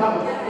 Vamos.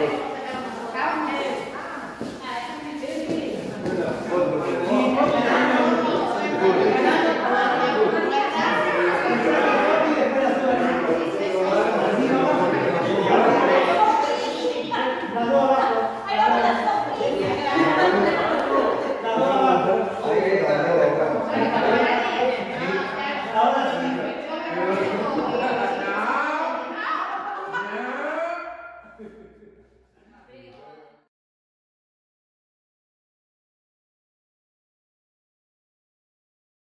Amén.